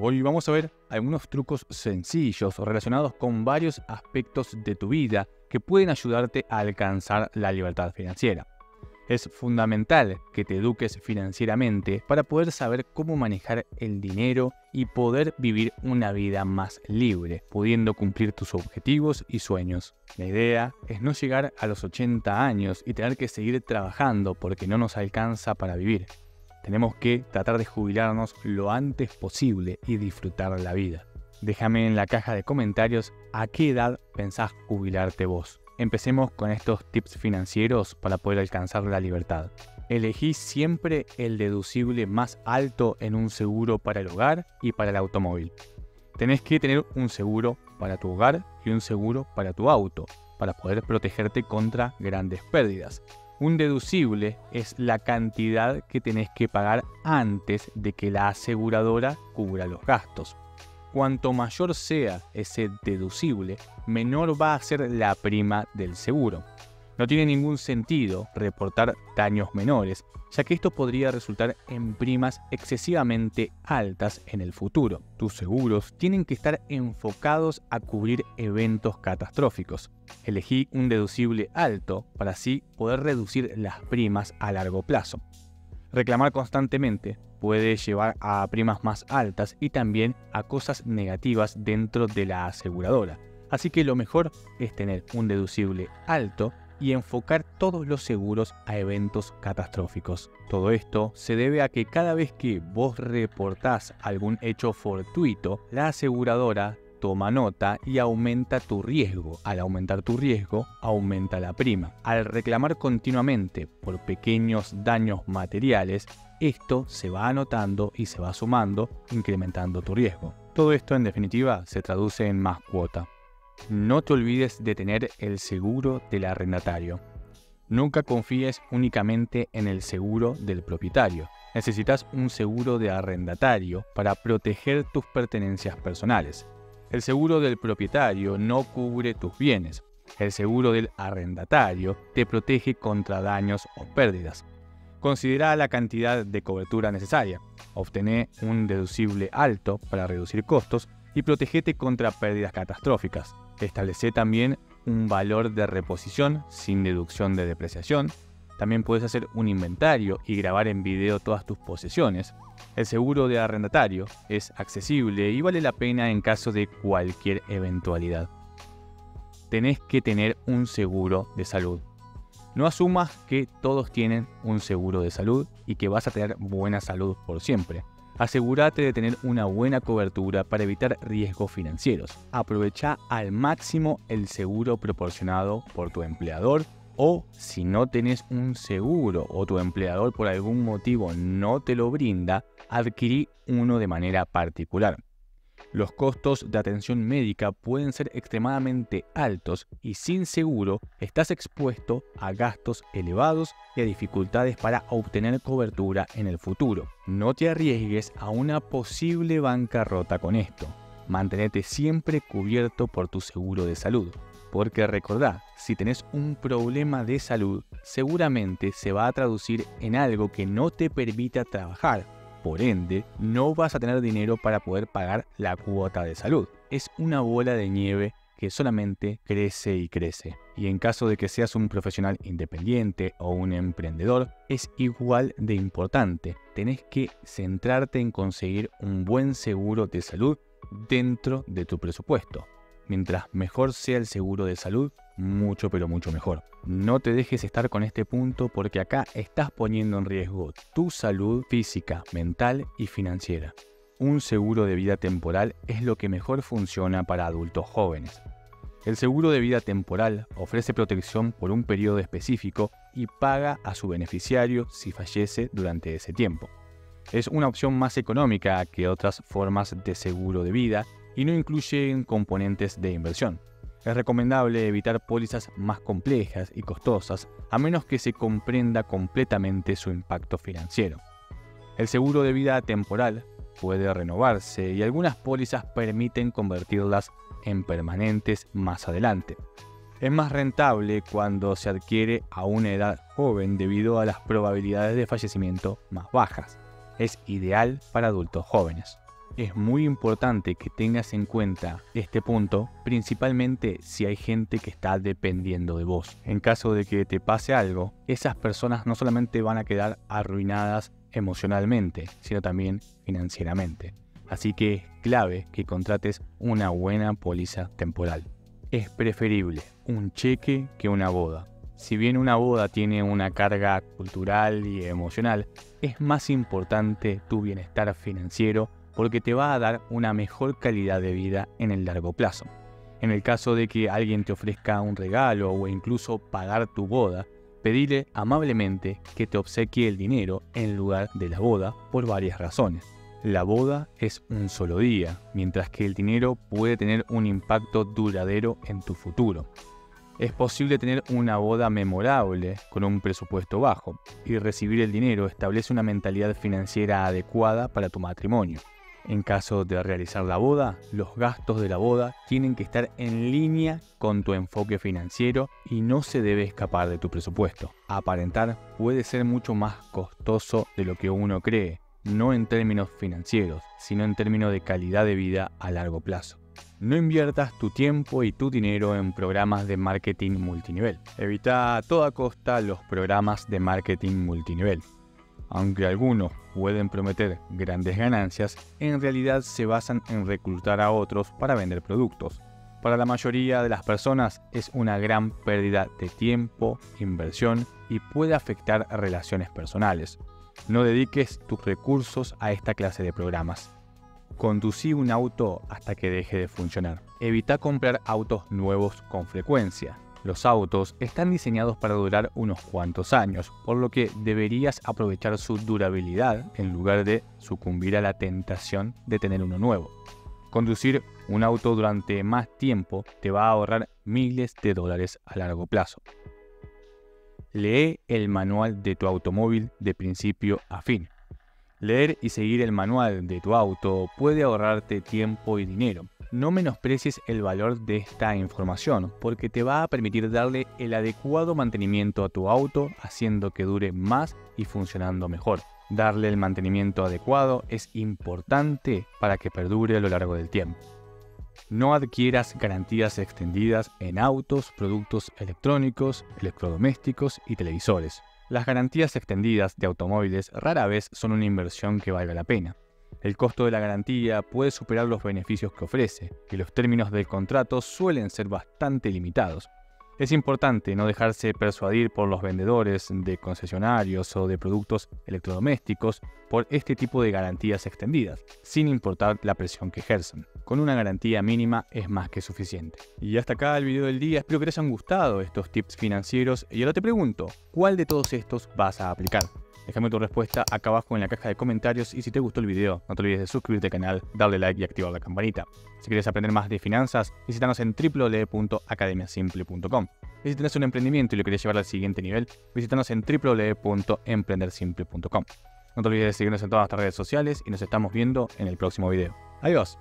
Hoy vamos a ver algunos trucos sencillos relacionados con varios aspectos de tu vida que pueden ayudarte a alcanzar la libertad financiera. Es fundamental que te eduques financieramente para poder saber cómo manejar el dinero y poder vivir una vida más libre, pudiendo cumplir tus objetivos y sueños. La idea es no llegar a los 80 años y tener que seguir trabajando porque no nos alcanza para vivir. Tenemos que tratar de jubilarnos lo antes posible y disfrutar la vida. Déjame en la caja de comentarios a qué edad pensás jubilarte vos. Empecemos con estos tips financieros para poder alcanzar la libertad. Elegí siempre el deducible más alto en un seguro para el hogar y para el automóvil. Tenés que tener un seguro para tu hogar y un seguro para tu auto, para poder protegerte contra grandes pérdidas. Un deducible es la cantidad que tenés que pagar antes de que la aseguradora cubra los gastos. Cuanto mayor sea ese deducible, menor va a ser la prima del seguro. No tiene ningún sentido reportar daños menores, ya que esto podría resultar en primas excesivamente altas en el futuro. Tus seguros tienen que estar enfocados a cubrir eventos catastróficos. Elegí un deducible alto para así poder reducir las primas a largo plazo. Reclamar constantemente puede llevar a primas más altas y también a cosas negativas dentro de la aseguradora. Así que lo mejor es tener un deducible alto y enfocar todos los seguros a eventos catastróficos. Todo esto se debe a que cada vez que vos reportás algún hecho fortuito, la aseguradora toma nota y aumenta tu riesgo. Al aumentar tu riesgo, aumenta la prima. Al reclamar continuamente por pequeños daños materiales, esto se va anotando y se va sumando, incrementando tu riesgo. Todo esto en definitiva se traduce en más cuota. No te olvides de tener el seguro del arrendatario. Nunca confíes únicamente en el seguro del propietario. Necesitas un seguro de arrendatario para proteger tus pertenencias personales. El seguro del propietario no cubre tus bienes. El seguro del arrendatario te protege contra daños o pérdidas. Considera la cantidad de cobertura necesaria. Obtener un deducible alto para reducir costos y protegete contra pérdidas catastróficas. Establece también un valor de reposición sin deducción de depreciación. También puedes hacer un inventario y grabar en video todas tus posesiones. El seguro de arrendatario es accesible y vale la pena en caso de cualquier eventualidad. Tenés que tener un seguro de salud. No asumas que todos tienen un seguro de salud y que vas a tener buena salud por siempre. Asegúrate de tener una buena cobertura para evitar riesgos financieros. Aprovecha al máximo el seguro proporcionado por tu empleador o si no tenés un seguro o tu empleador por algún motivo no te lo brinda, adquirí uno de manera particular. Los costos de atención médica pueden ser extremadamente altos y sin seguro estás expuesto a gastos elevados y a dificultades para obtener cobertura en el futuro. No te arriesgues a una posible bancarrota con esto. Mantenete siempre cubierto por tu seguro de salud. Porque recordá, si tenés un problema de salud, seguramente se va a traducir en algo que no te permita trabajar por ende, no vas a tener dinero para poder pagar la cuota de salud. Es una bola de nieve que solamente crece y crece. Y en caso de que seas un profesional independiente o un emprendedor, es igual de importante. Tenés que centrarte en conseguir un buen seguro de salud dentro de tu presupuesto. Mientras mejor sea el seguro de salud, mucho pero mucho mejor. No te dejes estar con este punto porque acá estás poniendo en riesgo tu salud física, mental y financiera. Un seguro de vida temporal es lo que mejor funciona para adultos jóvenes. El seguro de vida temporal ofrece protección por un periodo específico y paga a su beneficiario si fallece durante ese tiempo. Es una opción más económica que otras formas de seguro de vida y no incluyen componentes de inversión. Es recomendable evitar pólizas más complejas y costosas a menos que se comprenda completamente su impacto financiero. El seguro de vida temporal puede renovarse y algunas pólizas permiten convertirlas en permanentes más adelante. Es más rentable cuando se adquiere a una edad joven debido a las probabilidades de fallecimiento más bajas. Es ideal para adultos jóvenes. Es muy importante que tengas en cuenta este punto, principalmente si hay gente que está dependiendo de vos. En caso de que te pase algo, esas personas no solamente van a quedar arruinadas emocionalmente, sino también financieramente. Así que es clave que contrates una buena póliza temporal. Es preferible un cheque que una boda. Si bien una boda tiene una carga cultural y emocional, es más importante tu bienestar financiero porque te va a dar una mejor calidad de vida en el largo plazo. En el caso de que alguien te ofrezca un regalo o incluso pagar tu boda, pedile amablemente que te obsequie el dinero en lugar de la boda por varias razones. La boda es un solo día, mientras que el dinero puede tener un impacto duradero en tu futuro es posible tener una boda memorable con un presupuesto bajo y recibir el dinero establece una mentalidad financiera adecuada para tu matrimonio. En caso de realizar la boda, los gastos de la boda tienen que estar en línea con tu enfoque financiero y no se debe escapar de tu presupuesto. Aparentar puede ser mucho más costoso de lo que uno cree, no en términos financieros, sino en términos de calidad de vida a largo plazo. No inviertas tu tiempo y tu dinero en programas de marketing multinivel. Evita a toda costa los programas de marketing multinivel. Aunque algunos pueden prometer grandes ganancias, en realidad se basan en reclutar a otros para vender productos. Para la mayoría de las personas es una gran pérdida de tiempo, inversión y puede afectar relaciones personales. No dediques tus recursos a esta clase de programas. Conducí un auto hasta que deje de funcionar. Evita comprar autos nuevos con frecuencia. Los autos están diseñados para durar unos cuantos años, por lo que deberías aprovechar su durabilidad en lugar de sucumbir a la tentación de tener uno nuevo. Conducir un auto durante más tiempo te va a ahorrar miles de dólares a largo plazo. Lee el manual de tu automóvil de principio a fin. Leer y seguir el manual de tu auto puede ahorrarte tiempo y dinero. No menosprecies el valor de esta información porque te va a permitir darle el adecuado mantenimiento a tu auto haciendo que dure más y funcionando mejor. Darle el mantenimiento adecuado es importante para que perdure a lo largo del tiempo. No adquieras garantías extendidas en autos, productos electrónicos, electrodomésticos y televisores. Las garantías extendidas de automóviles rara vez son una inversión que valga la pena. El costo de la garantía puede superar los beneficios que ofrece, y los términos del contrato suelen ser bastante limitados. Es importante no dejarse persuadir por los vendedores de concesionarios o de productos electrodomésticos por este tipo de garantías extendidas, sin importar la presión que ejercen. Con una garantía mínima es más que suficiente. Y hasta acá el video del día, espero que te hayan gustado estos tips financieros y ahora te pregunto, ¿cuál de todos estos vas a aplicar? Déjame tu respuesta acá abajo en la caja de comentarios y si te gustó el video, no te olvides de suscribirte al canal, darle like y activar la campanita. Si quieres aprender más de finanzas, visítanos en www.academiasimple.com. Y si tienes un emprendimiento y lo quieres llevar al siguiente nivel, visítanos en www.emprendersimple.com. No te olvides de seguirnos en todas nuestras redes sociales y nos estamos viendo en el próximo video. Adiós.